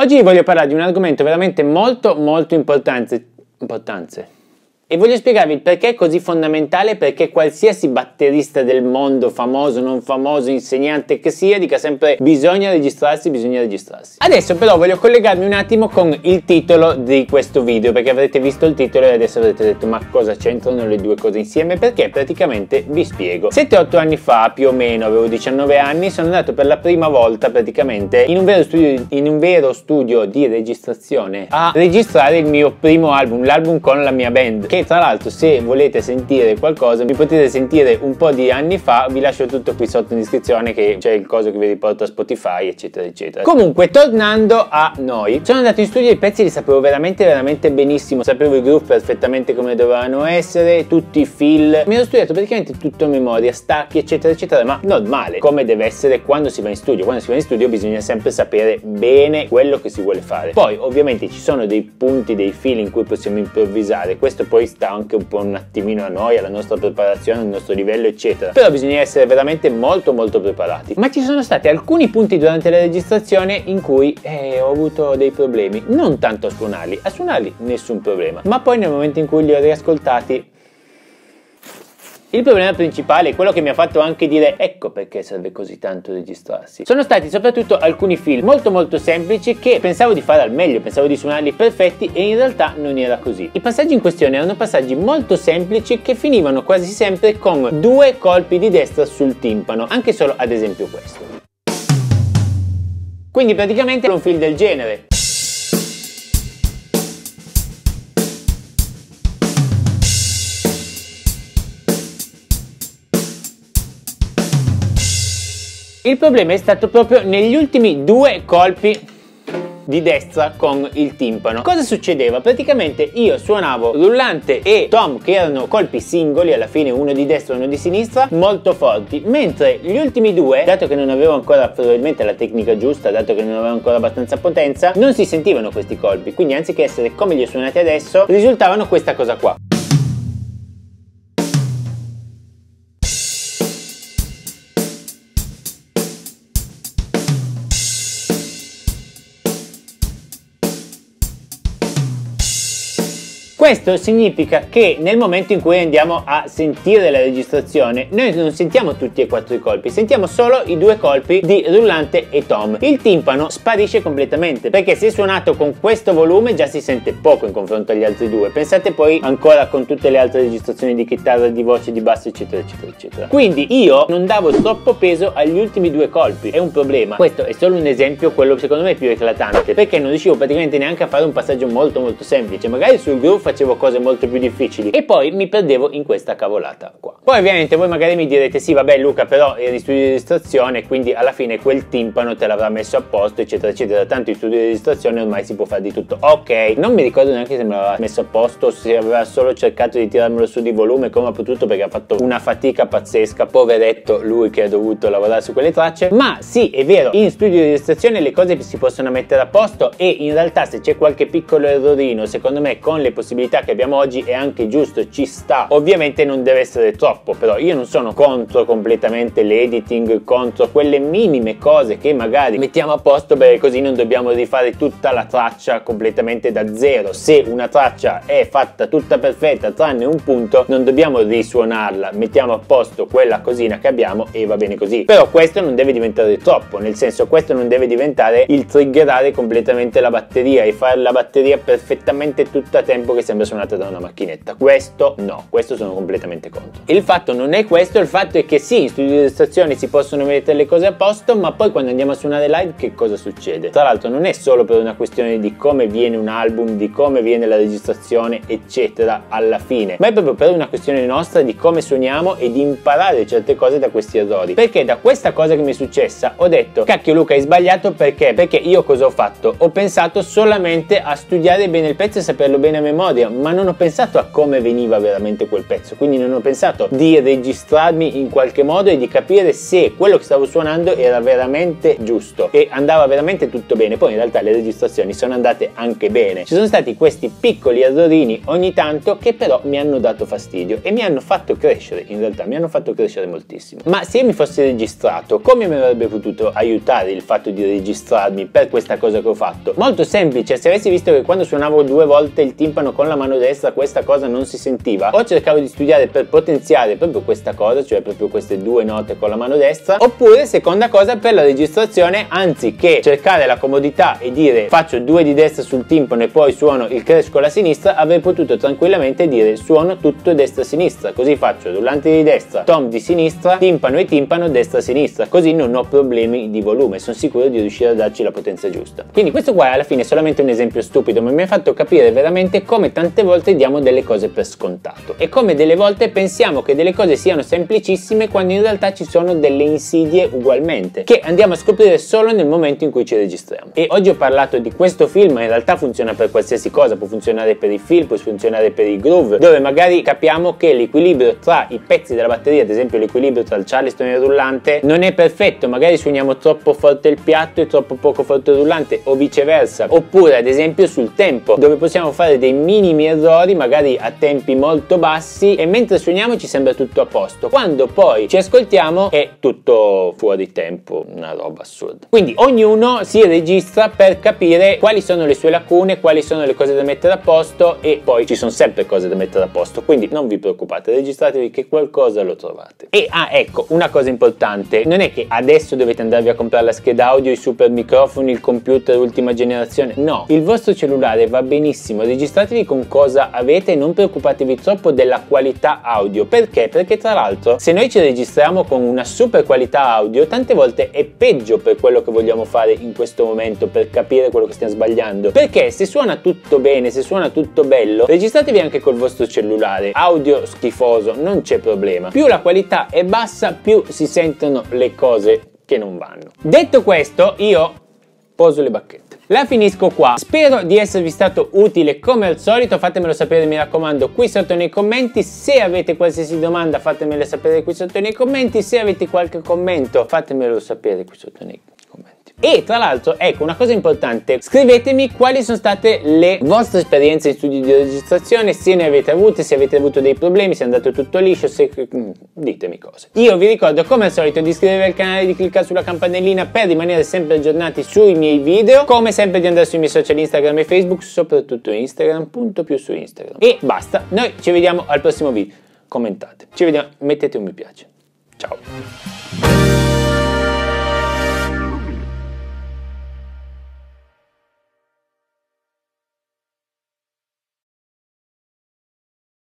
Oggi voglio parlare di un argomento veramente molto molto importante. Importante. E voglio spiegarvi il perché è così fondamentale, perché qualsiasi batterista del mondo, famoso, non famoso, insegnante che sia, dica sempre bisogna registrarsi, bisogna registrarsi. Adesso però voglio collegarmi un attimo con il titolo di questo video, perché avrete visto il titolo e adesso avrete detto ma cosa c'entrano le due cose insieme? Perché praticamente vi spiego. 7-8 anni fa, più o meno, avevo 19 anni, sono andato per la prima volta praticamente in un vero studio, un vero studio di registrazione a registrare il mio primo album, l'album con la mia band, che tra l'altro se volete sentire qualcosa mi potete sentire un po' di anni fa vi lascio tutto qui sotto in descrizione che c'è il coso che vi riporta a Spotify eccetera eccetera. Comunque tornando a noi sono andato in studio i pezzi li sapevo veramente veramente benissimo. Sapevo i groove perfettamente come dovevano essere tutti i fill mi ero studiato praticamente tutto a memoria stacchi eccetera eccetera ma normale come deve essere quando si va in studio. Quando si va in studio bisogna sempre sapere bene quello che si vuole fare. Poi ovviamente ci sono dei punti dei fill in cui possiamo improvvisare. Questo poi sta anche un po' un attimino a noi, alla nostra preparazione, al nostro livello eccetera. Però bisogna essere veramente molto molto preparati. Ma ci sono stati alcuni punti durante la registrazione in cui eh, ho avuto dei problemi. Non tanto a suonarli, a suonarli nessun problema. Ma poi nel momento in cui li ho riascoltati il problema principale, quello che mi ha fatto anche dire ecco perché serve così tanto registrarsi, sono stati soprattutto alcuni film molto molto semplici che pensavo di fare al meglio, pensavo di suonarli perfetti e in realtà non era così. I passaggi in questione erano passaggi molto semplici che finivano quasi sempre con due colpi di destra sul timpano, anche solo ad esempio questo. Quindi praticamente un film del genere. Il problema è stato proprio negli ultimi due colpi di destra con il timpano. Cosa succedeva? Praticamente io suonavo rullante e tom che erano colpi singoli, alla fine uno di destra e uno di sinistra, molto forti, mentre gli ultimi due, dato che non avevo ancora probabilmente la tecnica giusta, dato che non avevo ancora abbastanza potenza, non si sentivano questi colpi, quindi anziché essere come li ho suonati adesso, risultavano questa cosa qua. Questo significa che nel momento in cui andiamo a sentire la registrazione noi non sentiamo tutti e quattro i colpi, sentiamo solo i due colpi di rullante e tom. Il timpano sparisce completamente perché se suonato con questo volume già si sente poco in confronto agli altri due. Pensate poi ancora con tutte le altre registrazioni di chitarra, di voce, di basso eccetera eccetera eccetera. Quindi io non davo troppo peso agli ultimi due colpi, è un problema. Questo è solo un esempio, quello secondo me più eclatante perché non riuscivo praticamente neanche a fare un passaggio molto molto semplice. Magari sul groove facevo cose molto più difficili. E poi mi perdevo in questa cavolata qua. Poi ovviamente voi magari mi direte sì vabbè Luca però eri studio di registrazione quindi alla fine quel timpano te l'avrà messo a posto eccetera eccetera. Tanto in studio di registrazione ormai si può fare di tutto. Ok, non mi ricordo neanche se me l'aveva messo a posto se aveva solo cercato di tirarmelo su di volume come ha potuto perché ha fatto una fatica pazzesca, poveretto lui che ha dovuto lavorare su quelle tracce, ma sì è vero in studio di registrazione le cose si possono mettere a posto e in realtà se c'è qualche piccolo errorino secondo me con le possibilità che abbiamo oggi è anche giusto, ci sta. Ovviamente non deve essere troppo, però io non sono contro completamente l'editing, contro quelle minime cose che magari mettiamo a posto perché così non dobbiamo rifare tutta la traccia completamente da zero. Se una traccia è fatta tutta perfetta tranne un punto, non dobbiamo risuonarla, mettiamo a posto quella cosina che abbiamo e va bene così. Però questo non deve diventare troppo, nel senso questo non deve diventare il triggerare completamente la batteria e fare la batteria perfettamente tutta a tempo che sembra suonata da una macchinetta. Questo no, questo sono completamente contro. Il fatto non è questo, il fatto è che sì, in studio di registrazione si possono mettere le cose a posto, ma poi quando andiamo a suonare live che cosa succede? Tra l'altro non è solo per una questione di come viene un album, di come viene la registrazione, eccetera, alla fine, ma è proprio per una questione nostra di come suoniamo e di imparare certe cose da questi errori. Perché da questa cosa che mi è successa ho detto, cacchio Luca hai sbagliato perché? Perché io cosa ho fatto? Ho pensato solamente a studiare bene il pezzo e saperlo bene a memoria memoria, ma non ho pensato a come veniva veramente quel pezzo, quindi non ho pensato di registrarmi in qualche modo e di capire se quello che stavo suonando era veramente giusto e andava veramente tutto bene. Poi in realtà le registrazioni sono andate anche bene. Ci sono stati questi piccoli errorini ogni tanto che però mi hanno dato fastidio e mi hanno fatto crescere, in realtà mi hanno fatto crescere moltissimo. Ma se mi fossi registrato, come mi avrebbe potuto aiutare il fatto di registrarmi per questa cosa che ho fatto? Molto semplice, se avessi visto che quando suonavo due volte il timpano con la mano destra questa cosa non si sentiva, o cercavo di studiare per potenziare proprio questa cosa, cioè proprio queste due note con la mano destra, oppure seconda cosa per la registrazione, anziché cercare la comodità e dire faccio due di destra sul timpano e poi suono il crash con la sinistra, avrei potuto tranquillamente dire suono tutto destra-sinistra, così faccio rullante di destra, tom di sinistra, timpano e timpano destra-sinistra, così non ho problemi di volume, sono sicuro di riuscire a darci la potenza giusta. Quindi questo qua alla fine è solamente un esempio stupido, ma mi ha fatto capire veramente come tante volte diamo delle cose per scontato. E come delle volte pensiamo che delle cose siano semplicissime quando in realtà ci sono delle insidie ugualmente, che andiamo a scoprire solo nel momento in cui ci registriamo. E oggi ho parlato di questo film, ma in realtà funziona per qualsiasi cosa, può funzionare per i film, può funzionare per i groove, dove magari capiamo che l'equilibrio tra i pezzi della batteria, ad esempio l'equilibrio tra il charleston e il rullante, non è perfetto, magari suoniamo troppo forte il piatto e troppo poco forte il rullante o viceversa, oppure ad esempio sul tempo, dove possiamo fare dei minimi errori, magari a tempi molto bassi e mentre suoniamo ci sembra tutto a posto. Quando poi ci ascoltiamo è tutto fuori tempo, una roba assurda. Quindi ognuno si registra per capire quali sono le sue lacune, quali sono le cose da mettere a posto e poi ci sono sempre cose da mettere a posto, quindi non vi preoccupate, registratevi che qualcosa lo trovate. E ah ecco, una cosa importante, non è che adesso dovete andarvi a comprare la scheda audio, i super microfoni, il computer ultima generazione, no, il vostro cellulare va benissimo, registratevi con cosa avete non preoccupatevi troppo della qualità audio, perché? Perché tra l'altro se noi ci registriamo con una super qualità audio, tante volte è peggio per quello che vogliamo fare in questo momento, per capire quello che stiamo sbagliando, perché se suona tutto bene, se suona tutto bello, registratevi anche col vostro cellulare, audio schifoso, non c'è problema, più la qualità è bassa, più si sentono le cose che non vanno. Detto questo, io poso le bacchette. La finisco qua, spero di esservi stato utile come al solito, fatemelo sapere mi raccomando qui sotto nei commenti, se avete qualsiasi domanda fatemelo sapere qui sotto nei commenti, se avete qualche commento fatemelo sapere qui sotto nei commenti. E tra l'altro, ecco, una cosa importante, scrivetemi quali sono state le vostre esperienze in studio di registrazione, se ne avete avute, se avete avuto dei problemi, se è andato tutto liscio, se... Mm, ditemi cose. Io vi ricordo come al solito di iscrivervi al canale, di cliccare sulla campanellina per rimanere sempre aggiornati sui miei video, come sempre di andare sui miei social Instagram e Facebook, soprattutto Instagram, punto più su Instagram. E basta, noi ci vediamo al prossimo video. Commentate, ci vediamo, mettete un mi piace. Ciao.